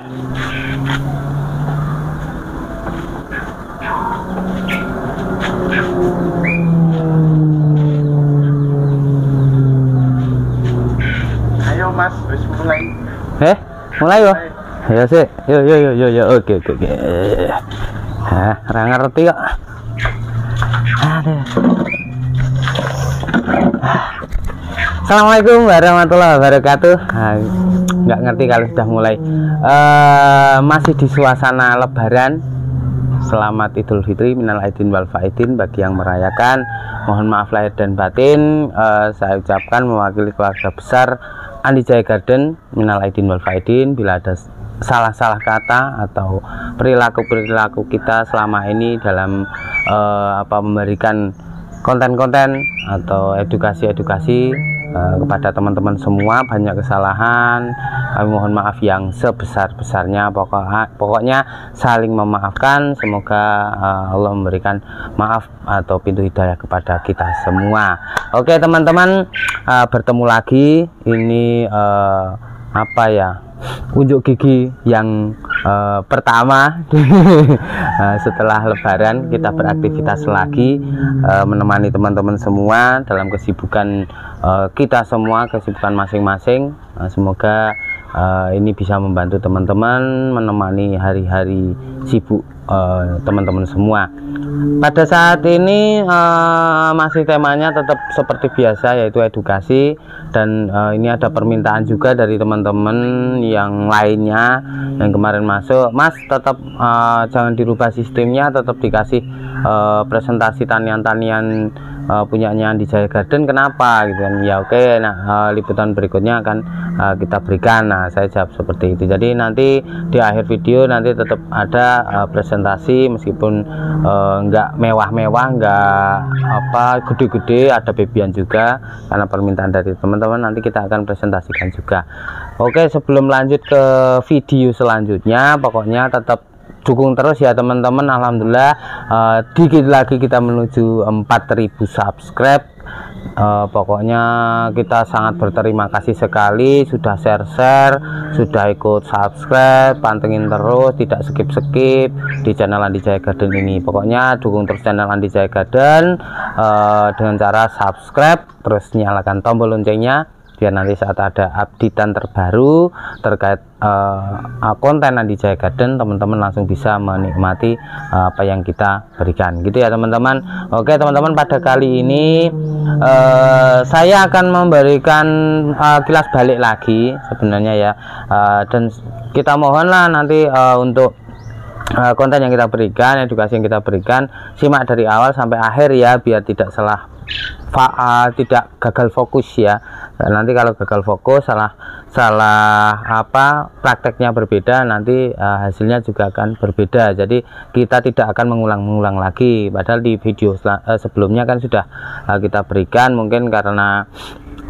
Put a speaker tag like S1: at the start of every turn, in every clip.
S1: Ayo Mas, wis mulai.
S2: Eh, mulai yo. Ya sih. Yo yo yo yo yo. Oke oke oke. Hah, ora ngerti kok. Aduh. Assalamualaikum warahmatullahi wabarakatuh. Ah, Nggak ngerti kalau sudah mulai. Eh, masih di suasana Lebaran. Selamat Idul Fitri minal aidin wal faidin bagi yang merayakan. Mohon maaf lahir dan batin. Eh, saya ucapkan mewakili keluarga besar Andi Jaya Garden minal aidin wal faidin bila ada salah-salah kata atau perilaku-perilaku kita selama ini dalam eh, apa memberikan konten-konten atau edukasi-edukasi eh, kepada teman-teman semua banyak kesalahan. Kami mohon maaf yang sebesar-besarnya. Pokoknya pokoknya saling memaafkan. Semoga eh, Allah memberikan maaf atau pintu hidayah kepada kita semua. Oke teman-teman eh, bertemu lagi. Ini eh, apa ya? Unjuk gigi yang eh, pertama. Nah, setelah lebaran kita beraktivitas lagi eh, menemani teman-teman semua dalam kesibukan eh, kita semua kesibukan masing-masing. Nah, semoga eh, ini bisa membantu teman-teman menemani hari-hari sibuk eh, teman-teman semua. Pada saat ini eh, masih temanya tetap seperti biasa yaitu edukasi. Dan eh, ini ada permintaan juga dari teman-teman yang lainnya yang kemarin masuk. Mas tetap eh, jangan dirubah sistemnya tetap dikasih eh, presentasi tanian-tanian eh, punyanya di Jaya Garden. Kenapa? Gitu kan. Ya oke. Nah eh, liputan berikutnya akan eh, kita berikan. Nah saya jawab seperti itu. Jadi nanti di akhir video nanti tetap ada eh, presentasi meskipun eh, nggak mewah-mewah nggak apa gede-gede ada bebian juga karena permintaan dari teman-teman nanti kita akan presentasikan juga. Oke sebelum lanjut ke video selanjutnya pokoknya tetap dukung terus ya teman-teman. Alhamdulillah eh, dikit lagi kita menuju 4000 subscribe Eh, pokoknya kita sangat berterima kasih sekali sudah share-share sudah ikut subscribe pantengin terus tidak skip-skip di channel Andi Jaya Garden ini. Pokoknya dukung terus channel Andi Jaya Garden eh, dengan cara subscribe terus nyalakan tombol loncengnya biar nanti saat ada updatean terbaru terkait eh, konten Andi Jaya Garden teman-teman langsung bisa menikmati eh, apa yang kita berikan. Gitu ya teman-teman. Oke teman-teman pada kali ini eh, saya akan memberikan eh, kilas balik lagi sebenarnya ya. Eh, dan kita mohonlah nanti eh, untuk konten yang kita berikan, edukasi yang kita berikan, simak dari awal sampai akhir ya, biar tidak salah fa- tidak gagal fokus ya. Dan nanti kalau gagal fokus, salah salah apa prakteknya berbeda, nanti eh, hasilnya juga akan berbeda. Jadi kita tidak akan mengulang-mengulang lagi. Padahal di video eh, sebelumnya kan sudah eh, kita berikan, mungkin karena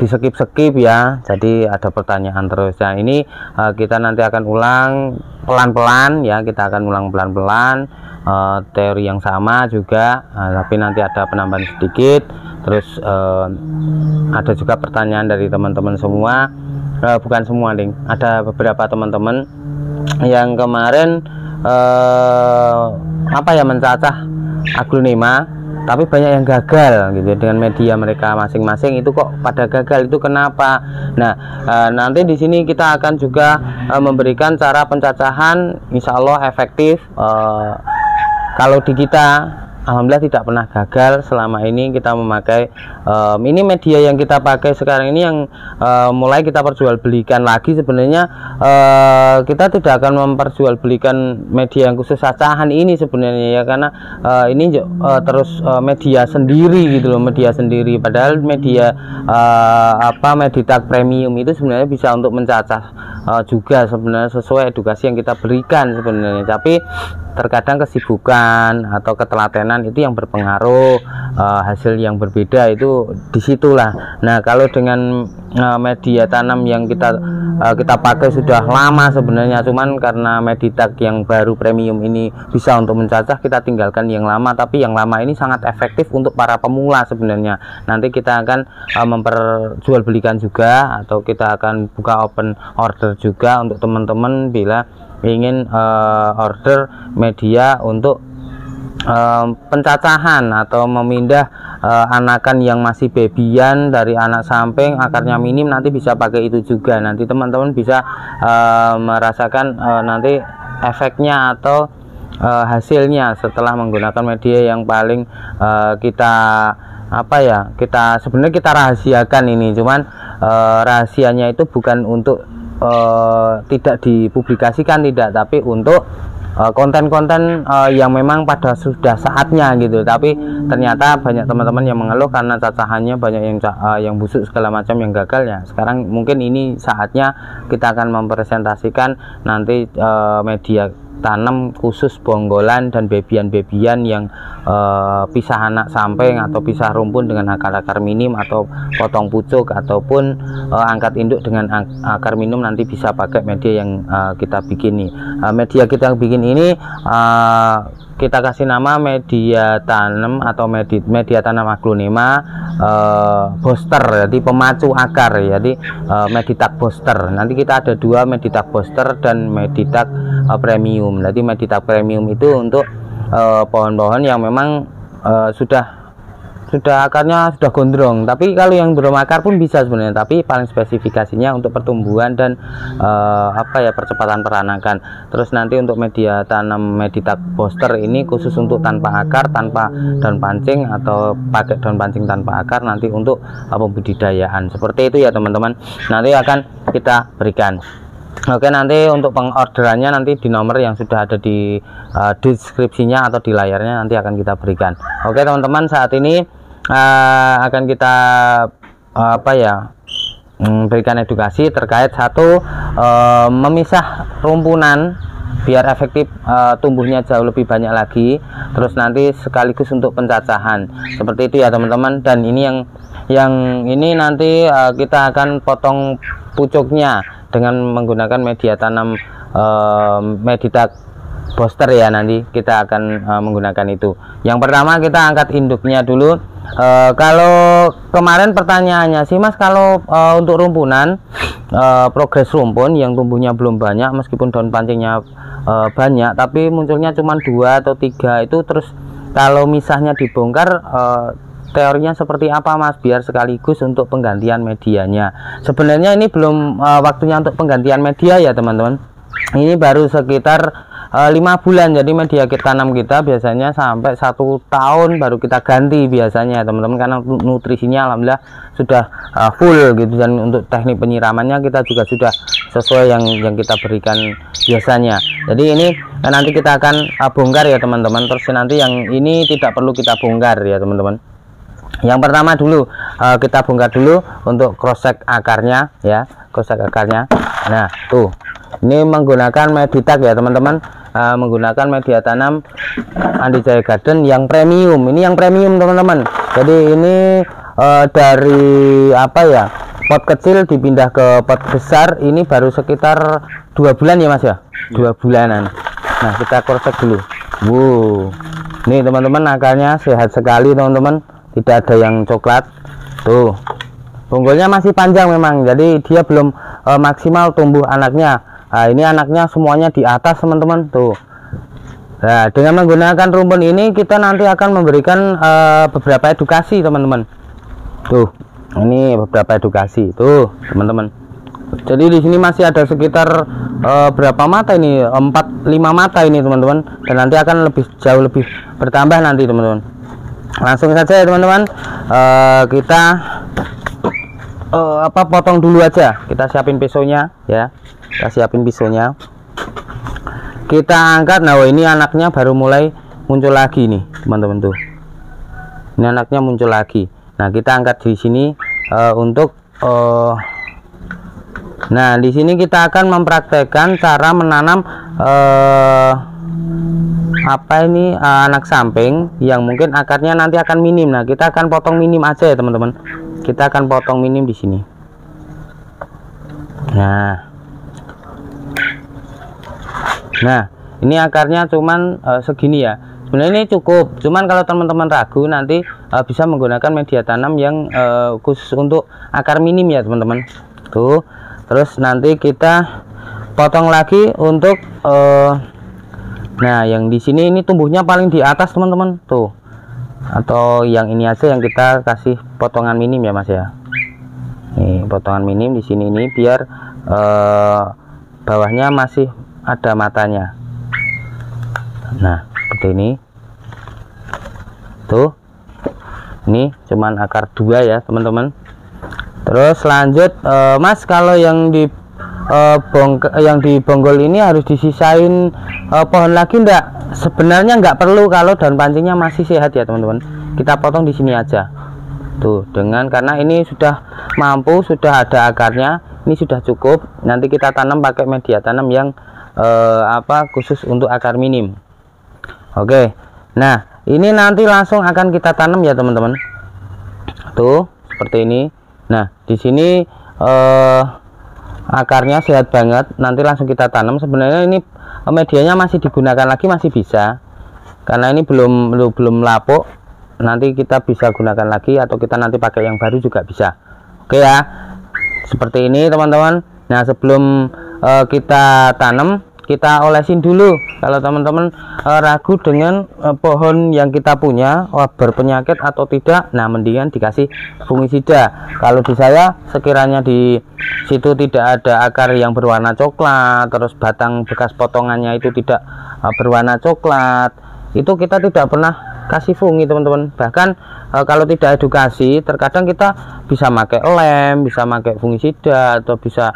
S2: di skip skip ya. Jadi ada pertanyaan terus. Nah ini eh, kita nanti akan ulang pelan pelan ya. Kita akan ulang pelan pelan eh, teori yang sama juga. Eh, tapi nanti ada penambahan sedikit. Terus eh, ada juga pertanyaan dari teman-teman semua. Eh, bukan semua ding. Ada beberapa teman-teman yang kemarin eh, apa ya mencacah aglonema tapi banyak yang gagal gitu dengan media mereka masing-masing. Itu kok pada gagal itu kenapa? Nah eh, nanti di sini kita akan juga eh, memberikan cara pencacahan insya Allah efektif eh, kalau di kita Alhamdulillah tidak pernah gagal. Selama ini kita memakai em, ini media yang kita pakai sekarang ini yang eh, mulai kita perjualbelikan lagi. Sebenarnya eh, kita tidak akan memperjualbelikan media yang khusus cacahan ini sebenarnya ya karena eh, ini eh, terus eh, media sendiri gitu loh media sendiri. Padahal media eh, apa Meditak premium itu sebenarnya bisa untuk mencacah eh, juga sebenarnya sesuai edukasi yang kita berikan sebenarnya. Tapi terkadang kesibukan atau ketelatenan itu yang berpengaruh eh, hasil yang berbeda itu di situlah nah kalau dengan eh, media tanam yang kita eh, kita pakai sudah lama sebenarnya cuman karena Meditak yang baru premium ini bisa untuk mencacah kita tinggalkan yang lama. Tapi yang lama ini sangat efektif untuk para pemula sebenarnya. Nanti kita akan eh, memperjualbelikan juga atau kita akan buka open order juga untuk teman-teman bila ingin uh, order media untuk uh, pencacahan atau memindah uh, anakan yang masih babyan dari anak samping akarnya minim nanti bisa pakai itu juga. Nanti teman-teman bisa uh, merasakan uh, nanti efeknya atau hasilnya setelah menggunakan media yang paling kita apa ya kita sebenarnya kita rahasiakan ini. Cuman rahasianya itu bukan untuk tidak dipublikasikan tidak tapi untuk eh, konten-konten uh, uh, yang memang pada sudah saatnya gitu. Tapi ternyata banyak teman-teman yang mengeluh karena cacahannya banyak yang uh, yang busuk segala macam yang gagal ya. Sekarang mungkin ini saatnya kita akan mempresentasikan nanti uh, media tanam khusus bonggolan dan bebian-bebian yang uh, pisah anak samping atau pisah rumpun dengan akar-akar minim atau potong pucuk ataupun uh, angkat induk dengan akar minum nanti bisa pakai media yang uh, kita bikin nih uh, media kita bikin ini uh, kita kasih nama media tanam atau media, media tanam aglonema uh, booster jadi pemacu akar jadi uh, meditak booster nanti kita ada dua meditak booster dan meditak uh, premium. Jadi meditak premium itu untuk pohon-pohon uh, yang memang uh, sudah sudah akarnya sudah gondrong. Tapi kalau yang belum akar pun bisa sebenarnya tapi paling spesifikasinya untuk pertumbuhan dan uh, apa ya percepatan peranakan. Terus nanti untuk media tanam meditak booster ini khusus untuk tanpa akar tanpa daun pancing atau pakai daun pancing tanpa akar nanti untuk uh, pembudidayaan. Seperti itu ya teman-teman. Nanti akan kita berikan. Oke nanti untuk pengorderannya nanti di nomor yang sudah ada di uh, deskripsinya atau di layarnya nanti akan kita berikan. Oke teman-teman saat ini uh, akan kita uh, apa ya memberikan edukasi terkait satu uh, memisah rumpunan biar efektif uh, tumbuhnya jauh lebih banyak lagi terus nanti sekaligus untuk pencacahan. Seperti itu ya teman-teman. Dan ini yang yang ini nanti uh, kita akan potong pucuknya dengan menggunakan media tanam uh, meditak booster ya. Nanti kita akan uh, menggunakan itu. Yang pertama kita angkat induknya dulu Uh, kalau kemarin pertanyaannya sih mas kalau uh, untuk rumpunan uh, progres rumpun yang tumbuhnya belum banyak meskipun daun pancingnya uh, banyak tapi munculnya cuma dua atau tiga itu terus kalau misahnya dibongkar uh, teorinya seperti apa mas? Biar sekaligus untuk penggantian medianya. Sebenarnya ini belum uh, waktunya untuk penggantian media ya teman-teman. Ini baru sekitar Eh, lima bulan. Jadi media kita tanam kita biasanya sampai satu tahun baru kita ganti biasanya teman-teman. Karena nutrisinya alhamdulillah sudah uh, full gitu. Dan untuk teknik penyiramannya kita juga sudah sesuai yang yang kita berikan biasanya. Jadi ini eh, nanti kita akan uh, bongkar ya teman-teman. Terus nanti yang ini tidak perlu kita bongkar ya teman-teman. Yang pertama dulu uh, kita bongkar dulu untuk cross check akarnya ya. Cross check akarnya. Nah tuh. Ini menggunakan meditak ya teman-teman uh, menggunakan media tanam Andi Jaya Garden yang premium. Ini yang premium teman-teman. Jadi ini uh, dari apa ya pot kecil dipindah ke pot besar. Ini baru sekitar dua bulan ya mas ya? Dua bulanan. Nah kita korsek dulu. Wow. Ini teman-teman akarnya sehat sekali teman-teman. Tidak ada yang coklat. Tuh. Bonggolnya masih panjang memang. Jadi dia belum uh, maksimal tumbuh anaknya nah ini anaknya semuanya di atas teman-teman. Tuh. Nah dengan menggunakan rumpun ini kita nanti akan memberikan uh, beberapa edukasi teman-teman. Tuh ini beberapa edukasi. Tuh teman-teman. Jadi di sini masih ada sekitar uh, berapa mata ini? Empat lima mata ini teman-teman. Dan nanti akan lebih jauh lebih bertambah nanti teman-teman. Langsung saja ya teman-teman. Uh, kita uh, apa potong dulu aja. Kita siapin pisaunya ya kita siapin pisaunya. Kita angkat. Nah ini anaknya baru mulai muncul lagi nih teman-teman tuh. Ini anaknya muncul lagi. Nah kita angkat di sini uh, untuk uh, nah di sini kita akan mempraktekkan cara menanam uh, apa ini uh, anak samping yang mungkin akarnya nanti akan minim. Nah kita akan potong minim aja ya teman-teman. Kita akan potong minim di sini. Nah nah ini akarnya cuman uh, segini ya. Sebenarnya ini cukup. Cuman kalau teman-teman ragu nanti uh, bisa menggunakan media tanam yang uh, khusus untuk akar minim ya teman-teman. Tuh. Terus nanti kita potong lagi untuk uh, nah yang di sini ini tumbuhnya paling di atas teman-teman. Tuh. Atau yang ini aja yang kita kasih potongan minim ya mas ya. Nih potongan minim di sini ini biar uh, bawahnya masih ada matanya. Nah seperti ini. Tuh. Ini cuman akar dua ya teman-teman. Terus lanjut uh, mas kalau yang di uh, bong yang di bonggol ini harus disisain uh, pohon lagi enggak sebenarnya enggak perlu kalau daun pancingnya masih sehat ya teman-teman. Kita potong di sini aja. Tuh dengan karena ini sudah mampu sudah ada akarnya ini sudah cukup nanti kita tanam pakai media tanam yang uh, apa khusus untuk akar minim. Oke. Nah ini nanti langsung akan kita tanam ya teman-teman. Tuh seperti ini. Nah di sini eh, akarnya sehat banget. Nanti langsung kita tanam. Sebenarnya ini eh, medianya masih digunakan lagi masih bisa. Karena ini belum belum, belum lapuk. Nanti kita bisa gunakan lagi atau kita nanti pakai yang baru juga bisa. Oke ya. Seperti ini teman-teman. Nah sebelum uh, kita tanam kita olesin dulu. Kalau teman-teman e, ragu dengan e, pohon yang kita punya oh, berpenyakit atau tidak nah mendingan dikasih fungisida kalau di saya sekiranya di situ tidak ada akar yang berwarna coklat terus batang bekas potongannya itu tidak e, berwarna coklat itu kita tidak pernah kasih fungi teman-teman. Bahkan e, kalau tidak edukasi terkadang kita bisa pakai lem bisa pakai fungisida atau bisa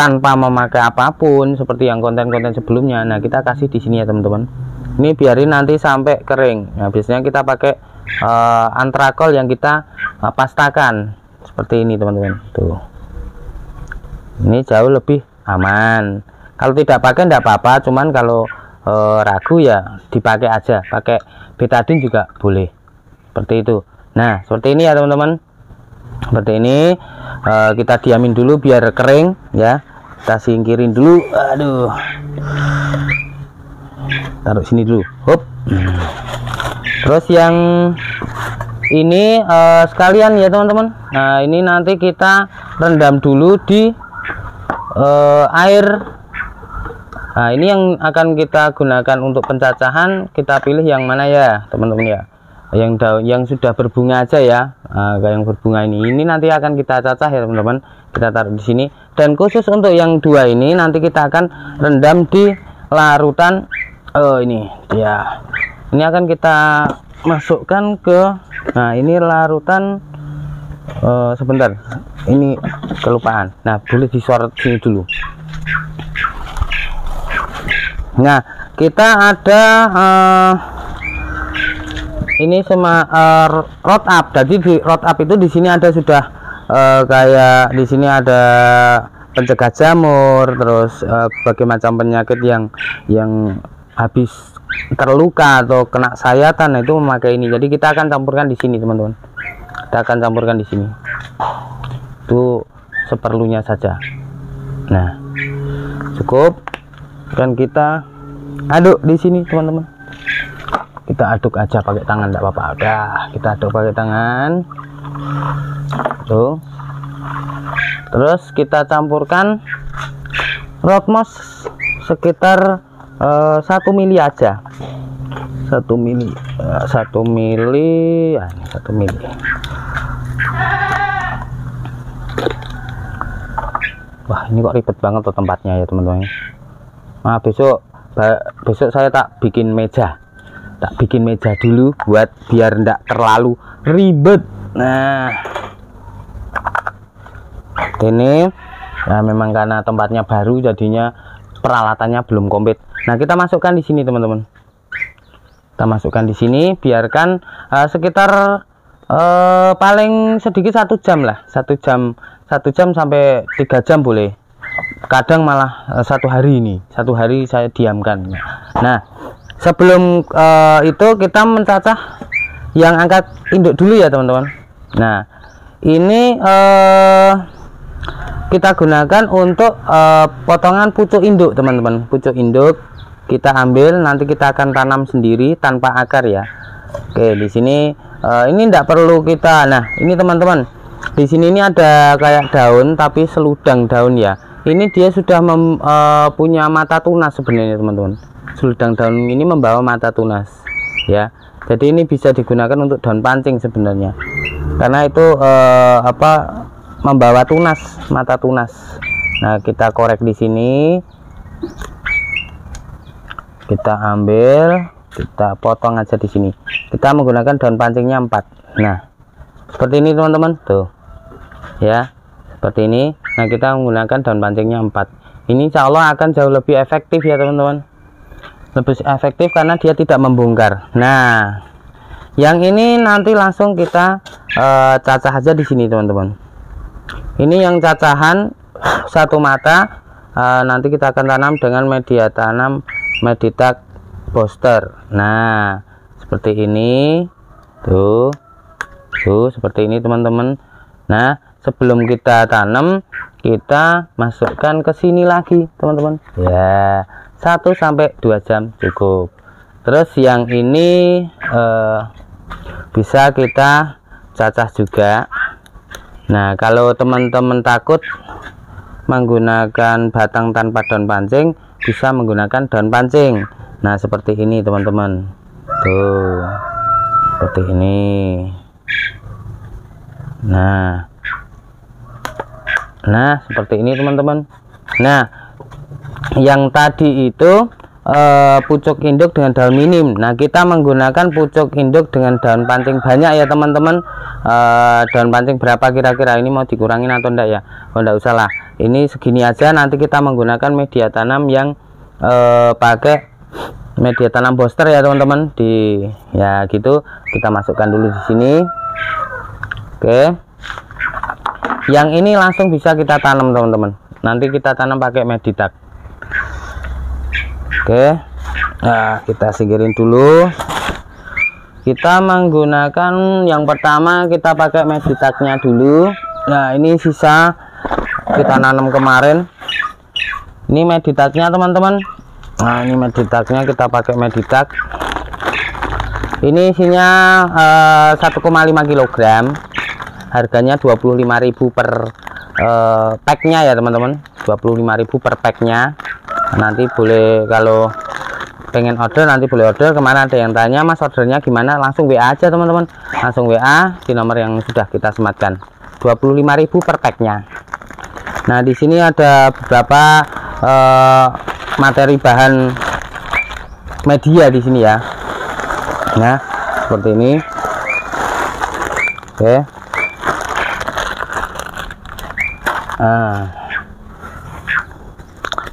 S2: tanpa memakai apa pun seperti yang konten-konten sebelumnya. Nah kita kasih di sini ya teman-teman. Ini biarin nanti sampai kering. Nah biasanya kita pakai uh, antrakol yang kita uh, pastakan. Seperti ini teman-teman. Tuh. Ini jauh lebih aman. Kalau tidak pakai tidak apa-apa. Cuman kalau uh, ragu ya dipakai aja. Pakai betadin juga boleh. Seperti itu. Nah seperti ini ya teman-teman. Seperti ini. Uh, kita diamin dulu biar kering ya kita singkirin dulu. Aduh. Taruh sini dulu. Hop. Terus yang ini uh, sekalian ya teman-teman. Nah ini nanti kita rendam dulu di uh, air. Nah ini yang akan kita gunakan untuk pencacahan. Kita pilih yang mana ya teman-teman ya yang daun yang sudah berbunga aja ya. Nah, yang berbunga ini. Ini nanti akan kita cacah ya teman-teman. Kita taruh di sini. Dan khusus untuk yang dua ini nanti kita akan rendam di larutan oh ini ya ini akan kita masukkan ke nah ini larutan uh, sebentar. Ini kelupaan. Nah boleh disorot sini dulu. Nah kita ada uh, ini sama uh, rot up. Jadi di rot up itu di sini ada sudah uh, kayak di sini ada pencegah jamur terus uh, berbagai macam penyakit yang yang habis terluka atau kena sayatan itu memakai ini. Jadi kita akan campurkan di sini teman-teman. Kita akan campurkan di sini. Itu seperlunya saja. Nah cukup. Dan kita aduk di sini teman-teman kita aduk aja pakai tangan tidak apa-apa. Udah kita aduk pakai tangan. Tuh. Terus kita campurkan rotmos sekitar uh, satu mili aja. Satu mili uh, satu mili ya, ini satu mili. Wah ini kok ribet banget tuh tempatnya ya teman-teman. Nah besok besok saya tak bikin meja tak bikin meja dulu buat biar ndak terlalu ribet. Nah. Ini nah memang karena tempatnya baru jadinya peralatannya belum komplit. Nah kita masukkan di sini teman-teman. Kita masukkan di sini biarkan uh, sekitar uh, paling sedikit satu jam lah. Satu jam satu jam sampai tiga jam boleh. Kadang malah uh, satu hari ini. Satu hari saya diamkan. Nah sebelum uh, itu kita mencacah yang angkat induk dulu ya teman-teman. Nah ini uh, kita gunakan untuk uh, potongan pucuk induk teman-teman. Pucuk induk kita ambil nanti kita akan tanam sendiri tanpa akar ya. Oke di sini uh, ini tidak perlu kita nah ini teman-teman di sini ini ada kayak daun tapi seludang daun ya. Ini dia sudah mem, uh, punya mata tunas sebenarnya teman-teman seludang daun ini membawa mata tunas ya. Jadi ini bisa digunakan untuk daun pancing sebenarnya. Karena itu uh, apa membawa tunas mata tunas. Nah kita korek di sini. Kita ambil kita potong aja di sini. Kita menggunakan daun pancingnya 4 nah seperti ini teman-teman. Tuh ya seperti ini. Nah kita menggunakan daun pancingnya 4 ini insya Allah akan jauh lebih efektif ya teman-teman lebih efektif karena dia tidak membongkar. Nah yang ini nanti langsung kita uh, cacah aja di sini teman-teman. Ini yang cacahan satu mata uh, nanti kita akan tanam dengan media tanam meditak booster. Nah seperti ini. Tuh tuh seperti ini teman-teman. Nah sebelum kita tanam kita masukkan ke sini lagi teman-teman. Ya 1 sampai 2 jam cukup. Terus yang ini eh, bisa kita cacah juga. Nah kalau teman-teman takut menggunakan batang tanpa daun pancing bisa menggunakan daun pancing. Nah seperti ini teman-teman. Tuh seperti ini. Nah. Nah seperti ini teman-teman. Nah yang tadi itu uh, pucuk induk dengan daun minim. Nah kita menggunakan pucuk induk dengan daun pancing banyak ya teman-teman. Uh, daun pancing berapa kira-kira? Ini mau dikurangin atau enggak ya? Oh enggak usah lah. Ini segini aja. Nanti kita menggunakan media tanam yang uh, pakai media tanam booster ya teman-teman. Di ya gitu. Kita masukkan dulu di sini. Oke. Yang ini langsung bisa kita tanam teman-teman. Nanti kita tanam pakai meditak oke. Nah kita singkirin dulu. Kita menggunakan yang pertama kita pakai meditaknya dulu. Nah ini sisa kita nanam kemarin. Ini meditaknya teman-teman. Nah ini meditaknya kita pakai meditak ini isinya uh, 1,5 kg harganya 25.000 per uh, packnya ya teman-teman. 25.000 per packnya. Nanti boleh kalau pengen order nanti boleh order. Ke mana ada yang tanya mas ordernya gimana? Langsung WA aja teman-teman. Langsung WA di nomor yang sudah kita sematkan. 25.000 per packnya. Nah di sini ada beberapa uh, materi bahan media di sini ya. Nah seperti ini. Oke nah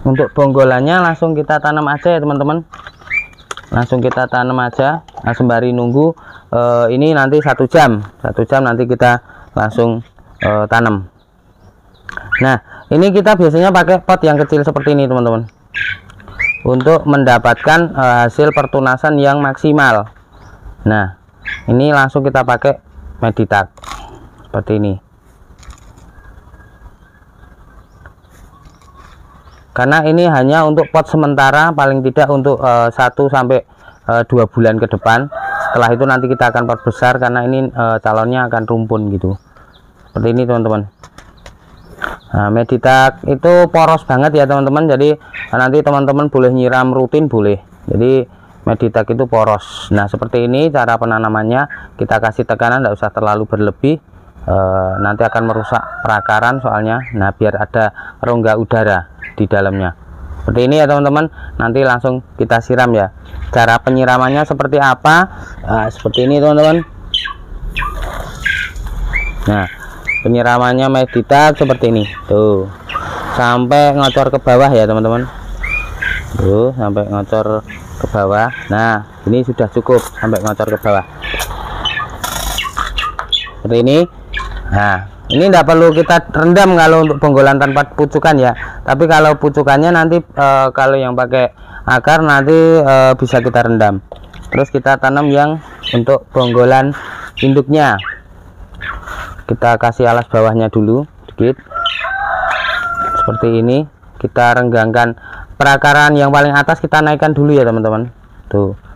S2: untuk bonggolannya langsung kita tanam aja ya teman-teman. Langsung kita tanam aja nah sembari nunggu uh, ini nanti satu jam. Satu jam nanti kita langsung uh, tanam. Nah ini kita biasanya pakai pot yang kecil seperti ini teman-teman. Untuk mendapatkan uh, hasil pertunasan yang maksimal. Nah ini langsung kita pakai meditak. Seperti ini karena ini hanya untuk pot sementara paling tidak untuk uh, 1 sampai uh, eh, 2 bulan ke depan setelah itu nanti kita akan pot besar karena ini uh, calonnya akan rumpun gitu seperti ini teman-teman Nah, meditak itu poros banget ya teman-teman. Jadi nanti teman-teman boleh nyiram rutin boleh. Jadi meditak itu poros. Nah, seperti ini cara penanamannya. Kita kasih tekanan tidak usah terlalu berlebih. E, nanti akan merusak perakaran soalnya. Nah, biar ada rongga udara di dalamnya. Seperti ini ya teman-teman. Nanti langsung kita siram ya. Cara penyiramannya seperti apa? Nah, seperti ini teman-teman. Nah, penyiramannya meditat seperti ini tuh sampai ngocor ke bawah ya teman-teman tuh sampai ngocor ke bawah nah ini sudah cukup sampai ngocor ke bawah seperti ini nah ini tidak perlu kita rendam kalau untuk penggolan tanpa pucukan ya. Tapi kalau pucukannya nanti e, kalau yang pakai akar nanti e, bisa kita rendam. Terus kita tanam yang untuk penggolan induknya. Kita kasih alas bawahnya dulu sedikit. Seperti ini. Kita renggangkan perakaran yang paling atas kita naikkan dulu ya teman-teman. Tuh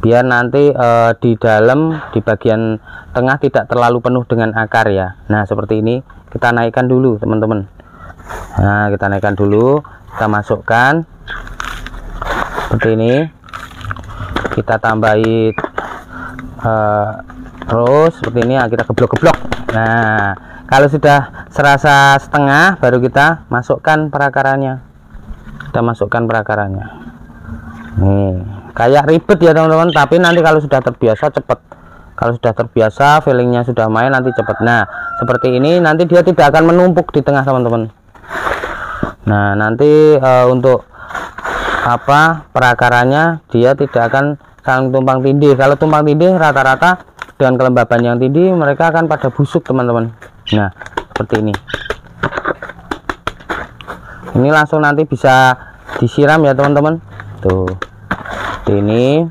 S2: biar nanti e, di dalam di bagian tengah tidak terlalu penuh dengan akar ya. Nah seperti ini kita naikkan dulu teman-teman. Nah kita naikkan dulu kita masukkan. Seperti ini. Kita tambahi uh, terus seperti ini. Nah, kita geblok-geblok. Nah kalau sudah serasa setengah baru kita masukkan perakarannya. Kita masukkan perakarannya. Nih kayak ribet ya teman-teman. Tapi nanti kalau sudah terbiasa cepet. Kalau sudah terbiasa feelingnya sudah main nanti cepet. Nah seperti ini nanti dia tidak akan menumpuk di tengah teman-teman. Nah nanti uh, untuk apa perakarannya dia tidak akan saling tumpang tindih. Kalau tumpang tindih rata-rata dengan kelembaban yang tinggi mereka akan pada busuk teman-teman. Nah seperti ini. Ini langsung nanti bisa disiram ya teman-teman. Tuh ini.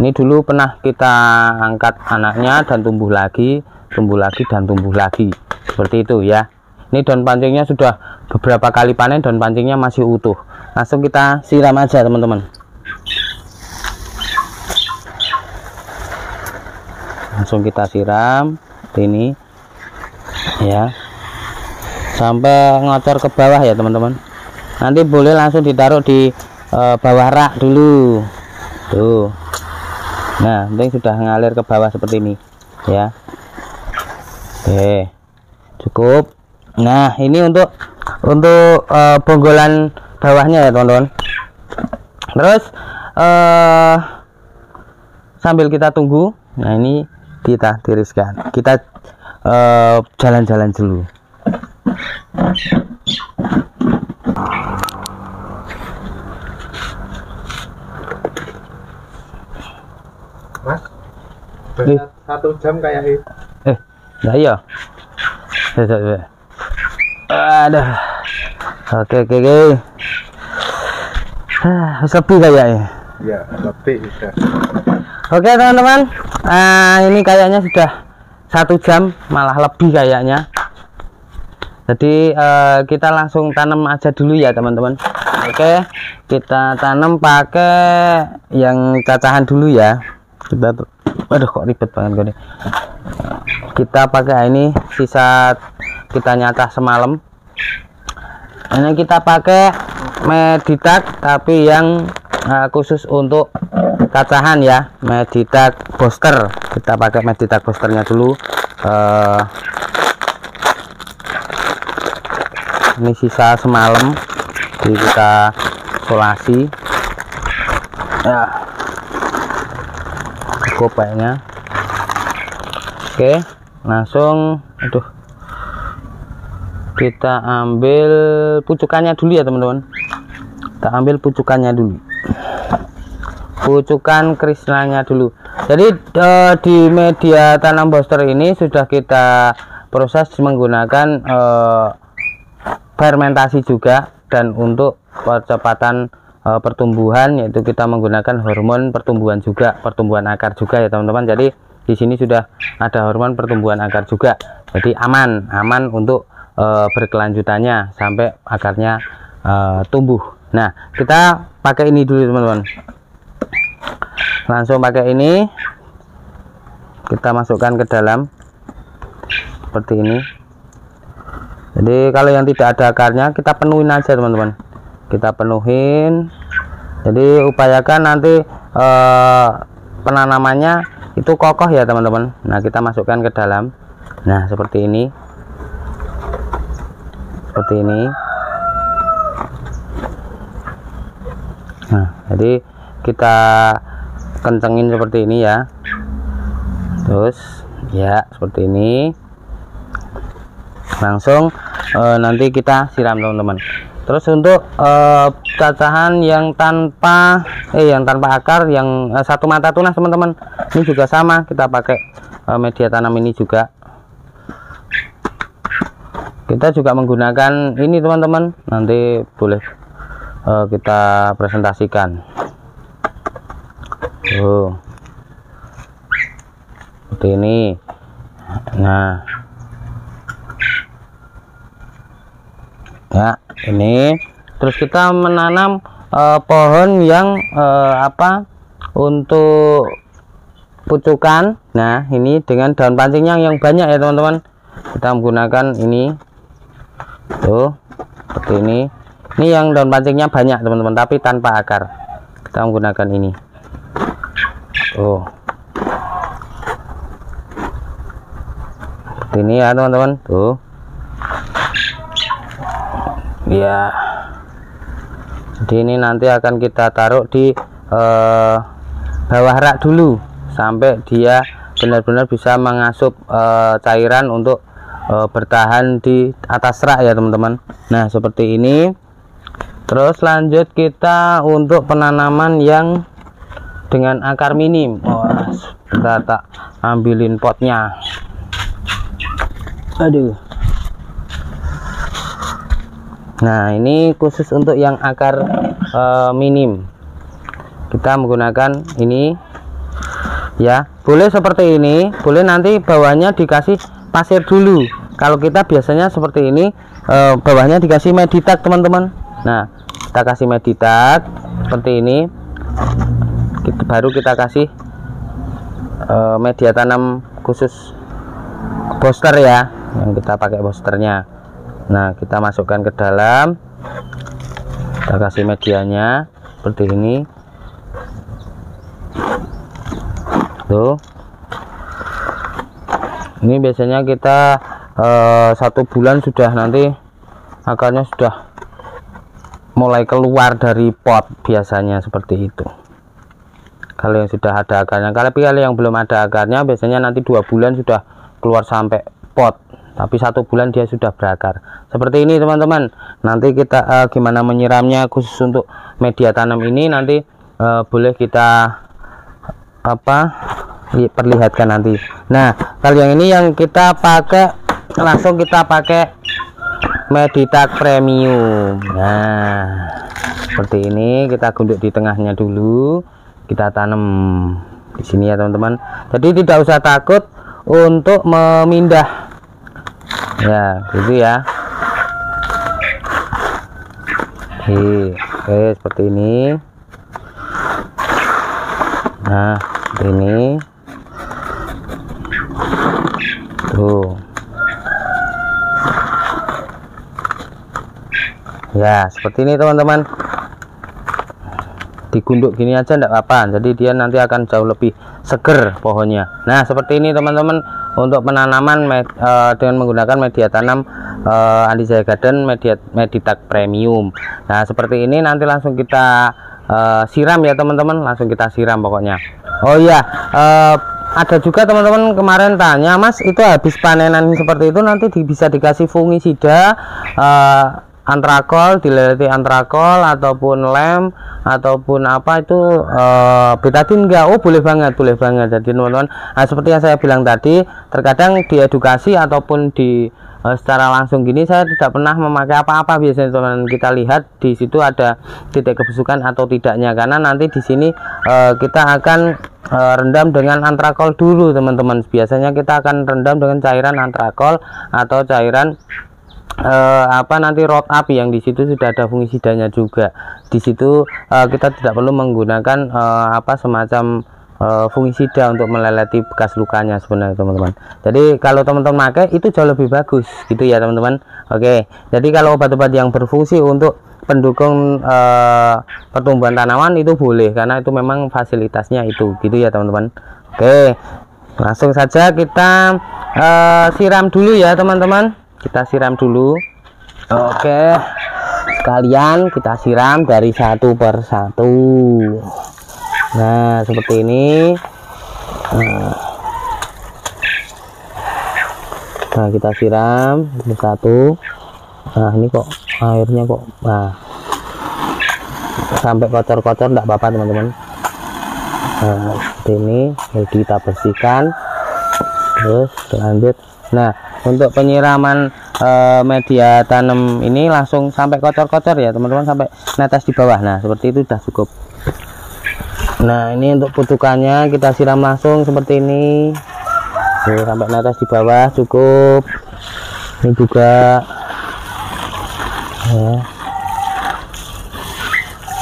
S2: Ini dulu pernah kita angkat anaknya dan tumbuh lagi tumbuh lagi dan tumbuh lagi. Seperti itu ya. Ini daun pancingnya sudah beberapa kali panen daun pancingnya masih utuh. Langsung kita siram aja teman-teman. Langsung kita siram ini ya. Sampai ngocor ke bawah ya teman-teman. Nanti boleh langsung ditaruh di e, bawah rak dulu. Tuh. Nah penting sudah ngalir ke bawah seperti ini ya. Oke cukup. Nah ini untuk untuk e, bonggolan bawahnya ya teman-teman. Terus e, sambil kita tunggu nah ini kita tiriskan. Kita jalan-jalan uh, dulu
S1: satu jam kayak ini.
S2: Eh ya iya. Ada oke oke oke. Ah, sepi kayaknya.
S1: Ya lebih sudah.
S2: Oke teman-teman, nah, ini kayaknya sudah satu jam malah lebih kayaknya. Jadi uh, kita langsung tanam aja dulu ya teman-teman. Oke, kita tanam pakai yang cacahan dulu ya. Kita, aduh kok ribet banget gue. Kita pakai ini sisa kita nyata semalam. Ini kita pakai meditak tapi yang uh, khusus untuk cacahan ya meditak booster. Kita pakai meditak boosternya dulu. Uh, ini sisa semalam. Jadi kita solasi ya cukup kayaknya oke langsung aduh. Kita ambil pucukannya dulu ya teman-teman. Kita ambil pucukannya dulu. Pucukan kristalnya dulu. Jadi e, di media tanam booster ini sudah kita proses menggunakan e, fermentasi juga dan untuk percepatan e, pertumbuhan yaitu kita menggunakan hormon pertumbuhan juga pertumbuhan akar juga ya teman-teman. Jadi di sini sudah ada hormon pertumbuhan akar juga. Jadi aman aman untuk e, berkelanjutannya sampai akarnya e, tumbuh. Nah kita pakai ini dulu teman-teman. Langsung pakai ini. Kita masukkan ke dalam. Seperti ini. Jadi kalau yang tidak ada akarnya kita penuhin aja teman-teman kita penuhin. Jadi upayakan nanti eh, penanamannya itu kokoh ya teman-teman. Nah kita masukkan ke dalam. Nah seperti ini. Seperti ini. Nah jadi kita kencengin seperti ini ya. Terus ya seperti ini. Langsung e, nanti kita siram teman-teman terus untuk e, cacahan yang tanpa eh yang tanpa akar yang e, satu mata tunas teman-teman. Ini juga sama kita pakai e, media tanam ini juga. Kita juga menggunakan ini teman-teman. Nanti boleh e, kita presentasikan. Tuh. Seperti ini. Nah ya ini. Terus kita menanam uh, pohon yang uh, apa untuk pucukan. Nah ini dengan daun pancingnya yang banyak ya teman-teman. Kita menggunakan ini. Tuh seperti ini. Ini yang daun pancingnya banyak teman-teman tapi tanpa akar. Kita menggunakan ini. Tuh. Seperti ini ya teman-teman. Tuh ya jadi ini nanti akan kita taruh di eh, bawah rak dulu. Sampai dia benar-benar bisa mengasup eh, cairan untuk eh, bertahan di atas rak ya teman-teman. Nah seperti ini. Terus lanjut kita untuk penanaman yang dengan akar minim. Oh, kita tak ambilin potnya. Aduh nah ini khusus untuk yang akar eh, minim. Kita menggunakan ini. Ya boleh seperti ini. Boleh nanti bawahnya dikasih pasir dulu. Kalau kita biasanya seperti ini eh, bawahnya dikasih meditak teman-teman. Nah kita kasih meditak seperti ini. Kita, baru kita kasih eh, media tanam khusus booster ya yang kita pakai boosternya nah kita masukkan ke dalam. Kita kasih medianya. Seperti ini. Tuh. Ini biasanya kita eh, satu bulan sudah nanti akarnya sudah mulai keluar dari pot biasanya seperti itu. Kalau yang sudah ada akarnya kalau yang belum ada akarnya biasanya nanti dua bulan sudah keluar sampai pot tapi satu bulan dia sudah berakar. Seperti ini teman-teman. Nanti kita uh, gimana menyiramnya khusus untuk media tanam ini nanti uh, boleh kita apa perlihatkan nanti. Nah kalau yang ini yang kita pakai langsung kita pakai Meditak Premium. Nah seperti ini kita gunduk di tengahnya dulu. Kita tanam di sini ya teman-teman. Jadi tidak usah takut untuk memindah ya gitu ya. Oke, oke seperti ini. Nah ini. Tuh. Ya seperti ini teman-teman. Digunduk gini aja enggak apa-apa. Jadi dia nanti akan jauh lebih seger pohonnya. Nah seperti ini teman-teman untuk penanaman med, uh, dengan menggunakan media tanam uh, Andi Jaya Garden media Meditak Premium. Nah, seperti ini nanti langsung kita uh, siram ya teman-teman, langsung kita siram pokoknya. Oh iya, uh, ada juga teman-teman kemarin tanya, Mas, itu habis panenan seperti itu nanti di, bisa dikasih fungisida uh, antrakol, dileliti antrakol ataupun lem ataupun apa itu uh, betadin enggak. Oh boleh banget boleh banget. Jadi teman-teman nah, seperti yang saya bilang tadi terkadang di edukasi ataupun di uh, secara langsung gini saya tidak pernah memakai apa-apa biasanya teman kita lihat di situ ada titik kebusukan atau tidaknya. Karena nanti di sini uh, kita akan rendam dengan antrakol dulu teman-teman. Biasanya kita akan rendam dengan cairan antrakol atau cairan uh, apa nanti rot api yang di situ sudah ada fungisidanya juga. Di situ uh, kita tidak perlu menggunakan uh, apa semacam fungisida untuk meleleti bekas lukanya sebenarnya teman-teman. Jadi kalau teman-teman pakai itu jauh lebih bagus gitu ya teman-teman. Oke. Jadi kalau obat-obat yang berfungsi untuk pendukung uh, pertumbuhan tanaman itu boleh karena itu memang fasilitasnya itu gitu ya teman-teman. Oke. Langsung saja kita siram dulu ya teman-teman kita siram dulu. Oke. Sekalian kita siram dari satu per satu. Nah seperti ini. Nah, kita siram satu. Nah ini kok airnya kok nah. Sampai kotor-kotor enggak apa-apa teman-teman. Nah seperti ini. Jadi kita bersihkan. Terus lanjut. Nah untuk penyiraman e, media tanam ini langsung sampai kotor-kotor ya teman-teman sampai netes di bawah. Nah seperti itu sudah cukup. Nah ini untuk putukannya kita siram langsung seperti ini. Oke, sampai netes di bawah cukup. Ini juga. Ya.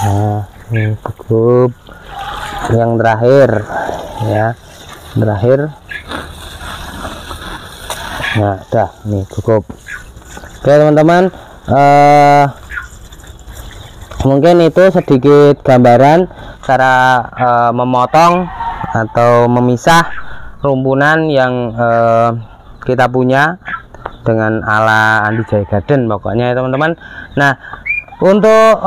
S2: nah ini cukup. Yang terakhir ya. Terakhir nah dah nih cukup. Oke teman-teman eh, mungkin itu sedikit gambaran cara eh, memotong atau memisah rumpunan yang eh, kita punya dengan ala Andi Jaya Garden pokoknya ya teman-teman. Nah untuk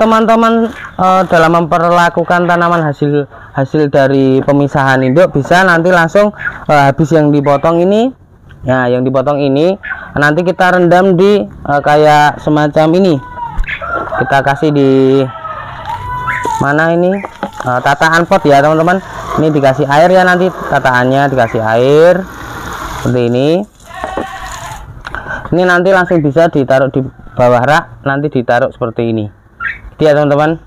S2: teman-teman eh, dalam memperlakukan tanaman hasil hasil dari pemisahan induk bisa nanti langsung eh, habis yang dipotong ini Nah, yang dipotong ini nanti kita rendam di eh, kayak semacam ini. Kita kasih di mana ini? Eh, tataan pot ya, teman-teman. Ini dikasih air ya nanti tataannya dikasih air seperti ini. Ini nanti langsung bisa ditaruh di bawah rak, nanti ditaruh seperti ini. Gitu ya, teman-teman.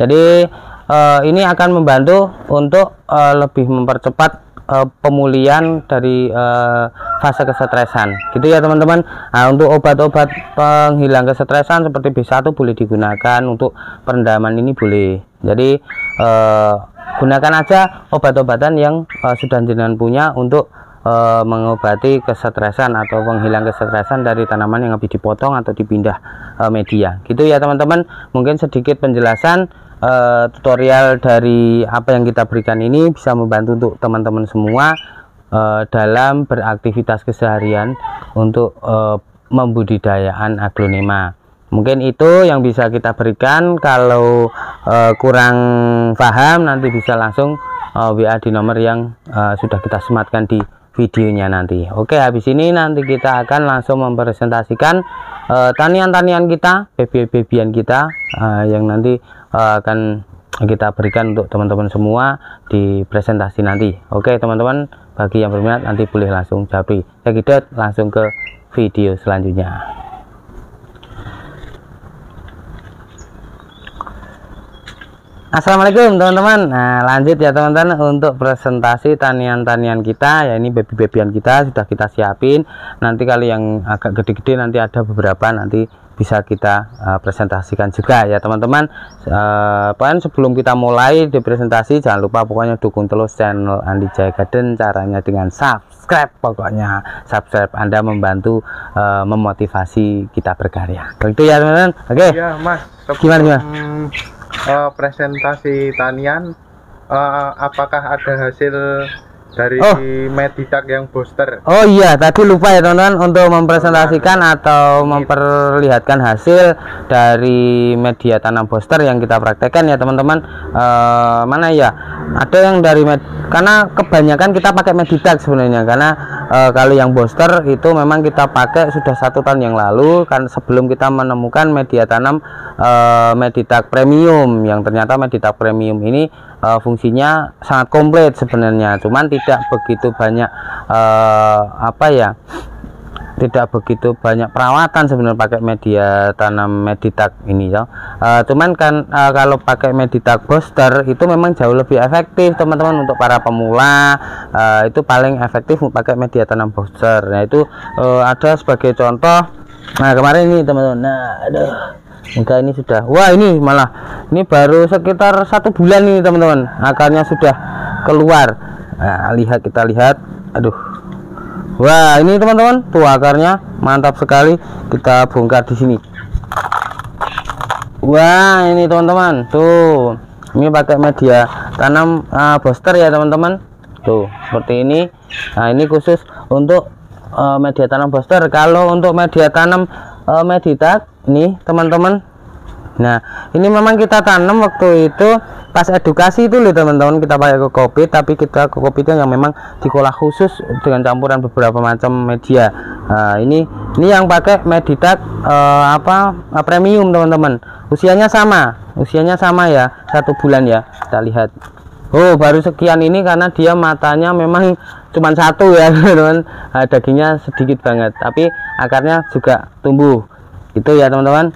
S2: Jadi eh, ini akan membantu untuk eh, lebih mempercepat uh, pemulihan dari uh, fase kesetresan. Gitu ya teman-teman. Nah untuk obat-obat penghilang kesetresan seperti B1 boleh digunakan untuk perendaman ini boleh. Jadi uh, gunakan aja obat-obatan yang uh, sudah jenengan punya untuk uh, mengobati kesetresan atau penghilang kesetresan dari tanaman yang habis dipotong atau dipindah uh, media. Gitu ya teman-teman. Mungkin sedikit penjelasan uh, tutorial dari apa yang kita berikan ini bisa membantu untuk teman-teman semua uh, dalam beraktivitas keseharian untuk uh, membudidayaan aglonema. Mungkin itu yang bisa kita berikan. Kalau uh, kurang paham nanti bisa langsung uh, WA di nomor yang uh, sudah kita sematkan di videonya nanti. Oke habis ini nanti kita akan langsung mempresentasikan tanian-tanian uh, kita bebian-bebian kita uh, yang nanti uh, akan kita berikan untuk teman-teman semua di presentasi nanti. Oke teman-teman bagi yang berminat nanti boleh langsung japri saya kidot langsung ke video selanjutnya. Assalamualaikum teman-teman. Nah lanjut ya teman-teman untuk presentasi tanian-tanian kita. Ya ini baby-babyan kita sudah kita siapin. Nanti kali yang agak gede-gede nanti ada beberapa nanti bisa kita uh, presentasikan juga ya teman-teman. Uh, sebelum kita mulai di presentasi jangan lupa pokoknya dukung terus channel Andi Jaya Garden caranya dengan subscribe pokoknya. Subscribe Anda membantu uh, memotivasi kita berkarya. Begitu ya teman-teman? Oke. Okay.
S1: ya mas
S2: gimana gimana?
S1: uh, presentasi tanian uh, apakah ada hasil dari
S2: oh.
S1: Meditak yang booster.
S2: Oh iya, tadi lupa ya teman-teman untuk mempresentasikan atau memperlihatkan hasil dari media tanam booster yang kita praktekkan ya teman-teman. Uh, mana ya? Ada yang dari med karena kebanyakan kita pakai Meditak sebenarnya karena uh, kalau yang booster itu memang kita pakai sudah satu tahun yang lalu kan sebelum kita menemukan media tanam uh, Meditak premium yang ternyata Meditak premium ini uh, fungsinya sangat komplit sebenarnya. Cuman tidak begitu banyak uh, apa ya tidak begitu banyak perawatan sebenarnya pakai media tanam meditak ini ya. Uh, cuman kan uh, kalau pakai meditak booster itu memang jauh lebih efektif teman-teman untuk para pemula. Uh, itu paling efektif pakai media tanam booster. Nah itu uh, ada sebagai contoh. Nah kemarin ini teman-teman. Nah aduh enggak ini sudah. Wah ini malah ini baru sekitar satu bulan ini teman-teman. Akarnya sudah keluar. Nah, lihat kita lihat. Aduh. Wah ini teman-teman tuh akarnya. Mantap sekali. Kita bongkar di sini. Wah ini teman-teman. Tuh. Ini pakai media tanam uh, booster ya teman-teman. Tuh seperti ini. Nah ini khusus untuk uh, media tanam booster. Kalau untuk media tanam uh, meditak nih teman-teman. Nah ini memang kita tanam waktu itu pas edukasi itu loh teman-teman. Kita pakai kopi tapi kita kopi itu yang memang dikolah khusus dengan campuran beberapa macam media. Nah, ini ini yang pakai meditak uh, apa uh, premium teman-teman. Usianya sama usianya sama ya satu bulan ya kita lihat. Oh baru sekian ini karena dia matanya memang cuma satu ya teman-teman. Nah, dagingnya sedikit banget tapi akarnya juga tumbuh itu ya teman-teman.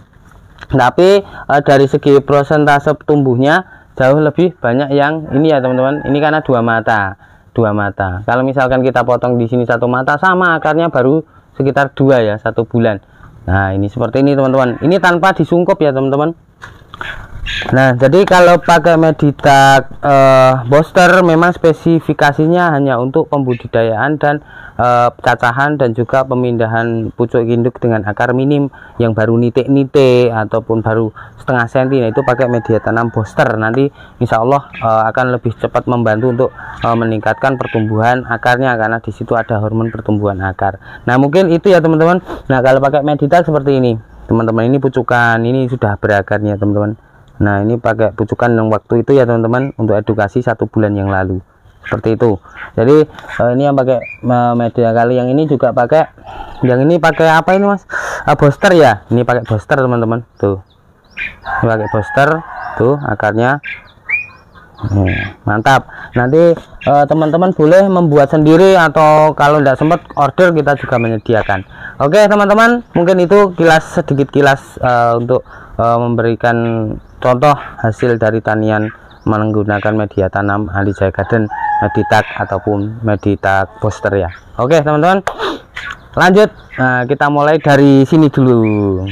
S2: Tapi e, dari segi prosentase tumbuhnya jauh lebih banyak yang ini ya teman-teman. Ini karena dua mata. Dua mata. Kalau misalkan kita potong di sini satu mata sama akarnya baru sekitar dua ya satu bulan. Nah ini seperti ini teman-teman. Ini tanpa disungkup ya teman-teman Nah, jadi kalau pakai Meditak uh, booster memang spesifikasinya hanya untuk pembudidayaan dan uh, cacahan dan juga pemindahan pucuk induk dengan akar minim yang baru nitik-nitik ataupun baru setengah senti. Nah, itu pakai media tanam booster. Nanti insya Allah uh, akan lebih cepat membantu untuk uh, meningkatkan pertumbuhan akarnya karena di situ ada hormon pertumbuhan akar. Nah, mungkin itu ya teman-teman. Nah, kalau pakai Meditak seperti ini. Teman-teman ini pucukan ini sudah berakarnya teman-teman nah ini pakai pucukan yang waktu itu ya teman-teman untuk edukasi satu bulan yang lalu. Seperti itu. Jadi uh, ini yang pakai uh, media kali yang ini juga pakai yang ini pakai apa ini mas? Uh, booster ya? Ini pakai booster teman-teman. Tuh. Ini pakai booster. Tuh akarnya. Mantap. Nanti teman-teman uh, boleh membuat sendiri atau kalau tidak sempat order kita juga menyediakan. Oke teman-teman mungkin itu kilas sedikit kilas uh, untuk uh, memberikan contoh hasil dari tanian menggunakan media tanam Alijaya Garden Meditak ataupun Meditak Poster ya. Oke teman-teman. Lanjut. Nah, kita mulai dari sini dulu.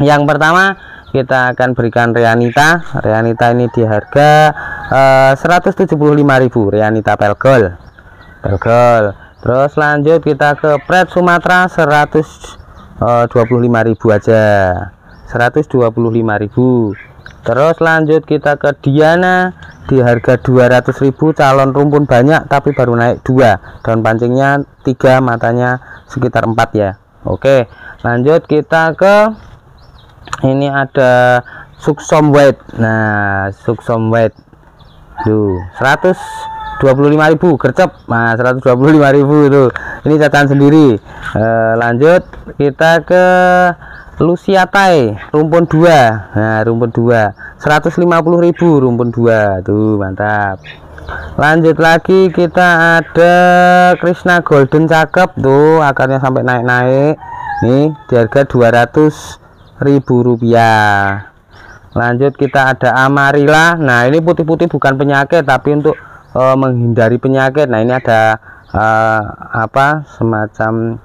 S2: Yang pertama kita akan berikan Reanita. Reanita ini di harga uh, 175.000 Reanita Pelgol. Pelgol. Terus lanjut kita ke Pret Sumatera 125.000 aja 125.000 terus lanjut kita ke Diana. Di harga 200.000 calon rumpun banyak tapi baru naik dua. Daun pancingnya tiga matanya sekitar empat ya. Oke lanjut kita ke ini ada suksom white. Nah suksom white. Tuh 125.000 gercep. Nah 125.000 itu. Ini catatan sendiri. E, lanjut kita ke Luciatai rumpun 2 nah rumpun 2 150.000 rumpun 2 tuh mantap. Lanjut lagi kita ada Krishna Golden cakep. Tuh akarnya sampai naik-naik. Nih di harga 200.000 rupiah. Lanjut kita ada Amarilla. Nah ini putih-putih bukan penyakit tapi untuk uh, menghindari penyakit. Nah ini ada uh, apa semacam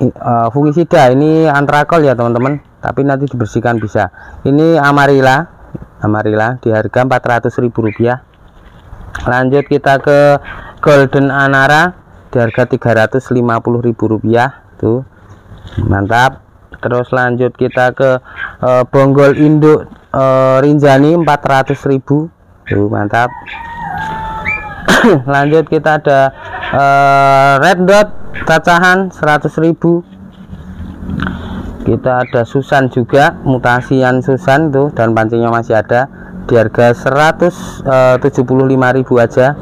S2: uh, fungisida ini antrakol ya teman-teman. Tapi nanti dibersihkan bisa. Ini amarilla. Amarilla di harga Rp400.000 lanjut kita ke golden anara di harga Rp350.000 tuh mantap. Terus lanjut kita ke uh, bonggol induk uh, rinjani 400.000 tuh mantap lanjut kita ada uh, red dot cacahan 100.000 kita ada susan juga mutasian susan tuh dan pancingnya masih ada. Di harga 175.000 uh, aja.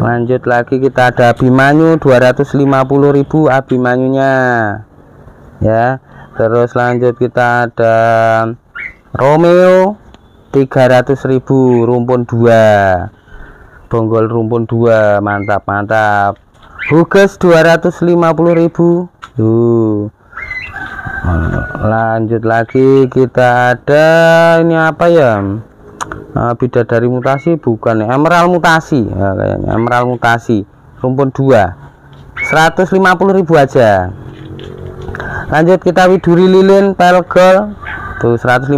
S2: Lanjut lagi kita ada abimanyu 250.000 abimanyunya. Ya terus lanjut kita ada Romeo 300.000 rumpun 2 bonggol rumpun dua mantap mantap. Huges 250.000 tuh lanjut lagi kita ada ini apa ya? Nah, bidadari mutasi bukan ya? Emerald mutasi. Kayaknya emerald mutasi. Rumpun 2 150.000 aja. Lanjut kita widuri lilin pelgol. Tuh 150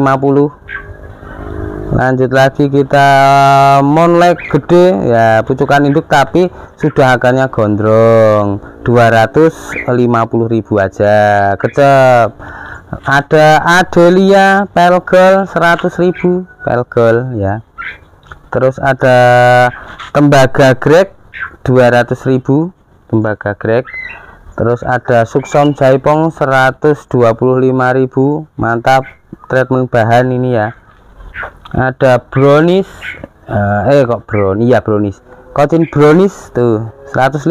S2: lanjut lagi kita monlek gede ya pucukan induk tapi sudah akarnya gondrong. 250.000 aja kecep ada Adelia pelgol 100.000 pelgol ya. Terus ada tembaga grek 200.000 tembaga grek. Terus ada suksom jaipong 125.000 mantap treatment bahan ini ya ada brownies uh, eh kok brownies ya brownies. Kotin brownies tuh 150.000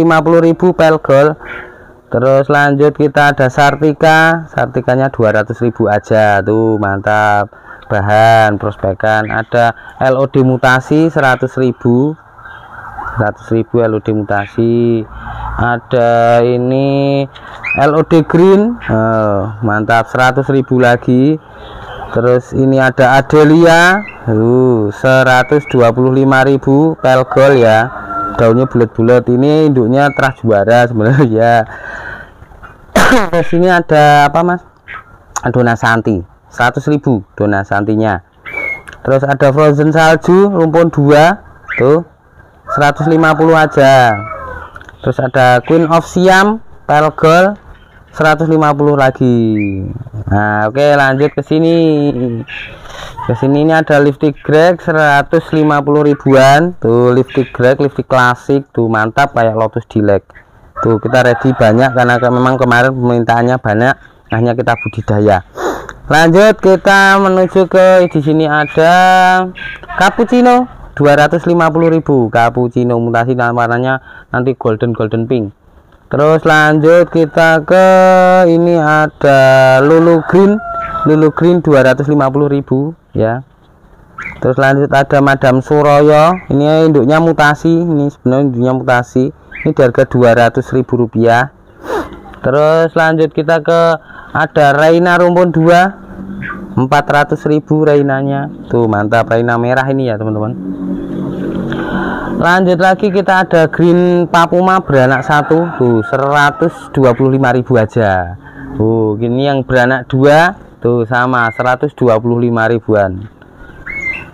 S2: pelgol terus lanjut kita ada sartika sartikanya 200.000 aja tuh mantap. Bahan prospekan ada LOD mutasi 100.000 100.000 LOD mutasi. Ada ini LOD green oh, mantap 100.000 lagi terus ini ada Adelia. Uh, 125.000 pelgol ya. Daunnya bulat-bulat. Ini induknya terah juara sebenarnya terus ini ada apa mas? Dona santi. 100.000 dona santinya. Terus ada frozen salju rumpun 2 tuh 150 aja. Terus ada queen of siam pearl gold 150 lagi. Nah oke lanjut ke sini. Ke sini ini ada lifting greg 150 ribuan. Tuh lifting greg lifting klasik. Tuh mantap kayak lotus dilek tuh kita ready banyak karena memang kemarin permintaannya banyak hanya kita budidaya. Lanjut kita menuju ke di sini ada cappuccino 250.000 cappuccino mutasi dan warnanya nanti golden golden pink terus lanjut kita ke ini ada lulu green. Lulu green 250.000 ya. Terus lanjut ada madam suroyo. Ini induknya mutasi ini sebenarnya induknya mutasi. Ini di harga 200.000 rupiah. Terus lanjut kita ke ada Reina rumpun 2 400.000 Reinanya. Tuh mantap. Reina merah ini ya teman-teman lanjut lagi kita ada green papuma beranak satu. Tuh 125.000 aja. Tuh ini yang beranak dua tuh sama 125 ribuan.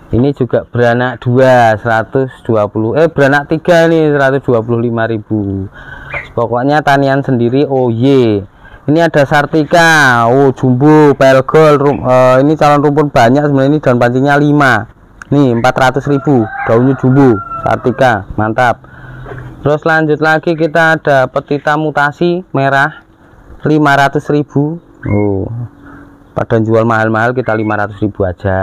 S2: Ini juga beranak dua 120 eh beranak tiga nih 125.000 pokoknya tanian sendiri oh ye. Ini ada Sartika oh jumbo pelgol uh, ini calon rumput banyak sebenarnya ini daun pancingnya 5 nih 400.000 daunnya jumbo. Sartika mantap. Terus lanjut lagi kita ada petita mutasi merah 500.000 oh pada jual mahal-mahal kita 500.000 aja.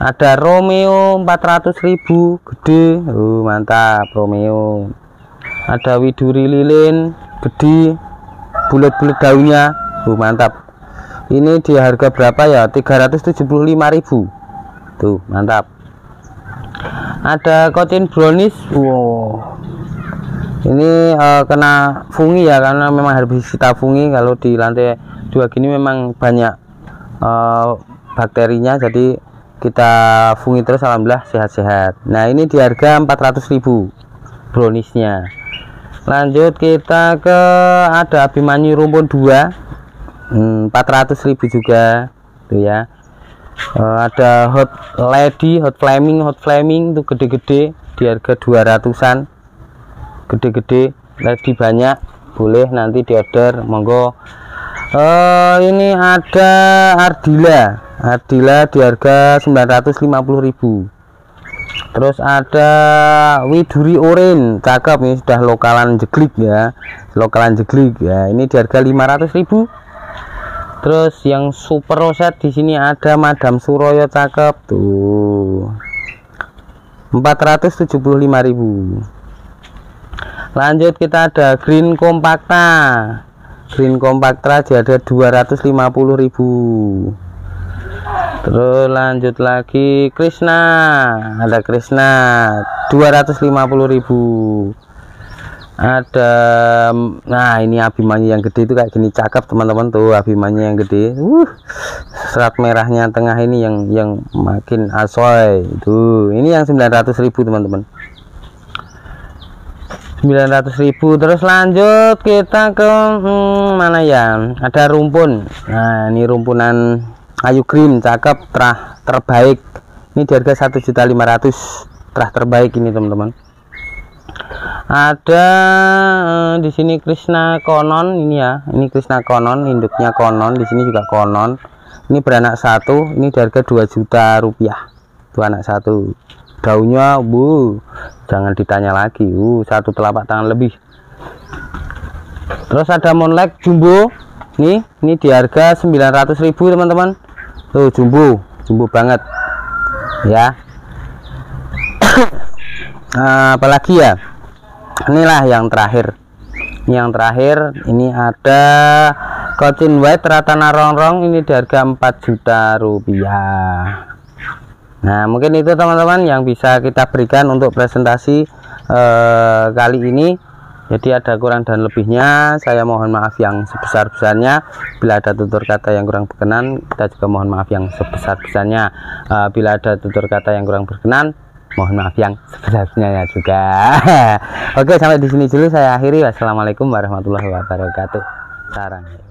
S2: Ada Romeo 400.000 gede. Uh, mantap Romeo. Ada widuri lilin gede. Bulat-bulat daunnya uh, mantap. Ini di harga berapa ya? 375.000 tuh mantap. Ada kotin brownies. Wow. Ini uh, kena fungi ya karena memang herbisida fungi. Kalau di lantai dua gini memang banyak uh, bakterinya. Jadi kita fungi terus alhamdulillah sehat-sehat. Nah ini di harga 400.000 browniesnya. Lanjut kita ke ada Abimanyu rumpun 2 hmm, 400.000 juga. Tuh ya uh, ada hot lady hot flaming hot flaming itu gede-gede di harga 200an gede-gede lady banyak boleh nanti di order monggo. Uh, ini ada Ardila. Adila di harga 950.000 terus ada Widuri Orin cakep ini sudah lokalan jeglik ya. Lokalan jeglik ya ini di harga 500.000 terus yang super roset di sini ada Madam Suroyo cakep. Tuh. 475.000 lanjut kita ada Green Compacta. Green Compacta di harga 250.000 terus lanjut lagi Krishna. Ada Krishna 250.000 ada nah ini Abimanyu yang gede itu kayak gini. Cakep teman-teman tuh Abimanyu yang gede. Uh, serat merahnya tengah ini yang yang makin asoy. Itu ini yang 900.000 teman-teman. 900.000 terus lanjut kita ke hmm, mana ya? Ada rumpun. Nah ini rumpunan Ayu Green cakep terah terbaik. Ini di harga 1.500 terah terbaik ini teman-teman ada eh, di sini Krishna Konon ini ya. Ini Krishna Konon induknya Konon di sini juga Konon. Ini beranak satu ini harga 2 juta rupiah. Dua anak satu. Daunnya bu jangan ditanya lagi. Uh satu telapak tangan lebih. Terus ada monlek jumbo. Nih ini di harga 900.000 teman-teman. Tuh jumbo. Jumbo banget. Ya. Nah, apalagi ya inilah yang terakhir. Yang terakhir ini ada Cochin White Ratana Rongrong ini di harga 4 juta rupiah. Nah mungkin itu teman-teman yang bisa kita berikan untuk presentasi eh, kali ini. Jadi ada kurang dan lebihnya. Saya mohon maaf yang sebesar-besarnya. Bila ada tutur kata yang kurang berkenan kita juga mohon maaf yang sebesar-besarnya. Uh, bila ada tutur kata yang kurang berkenan mohon maaf yang sebesar-besarnya juga. Oke sampai di sini dulu saya akhiri. Wassalamualaikum warahmatullahi wabarakatuh. Sarang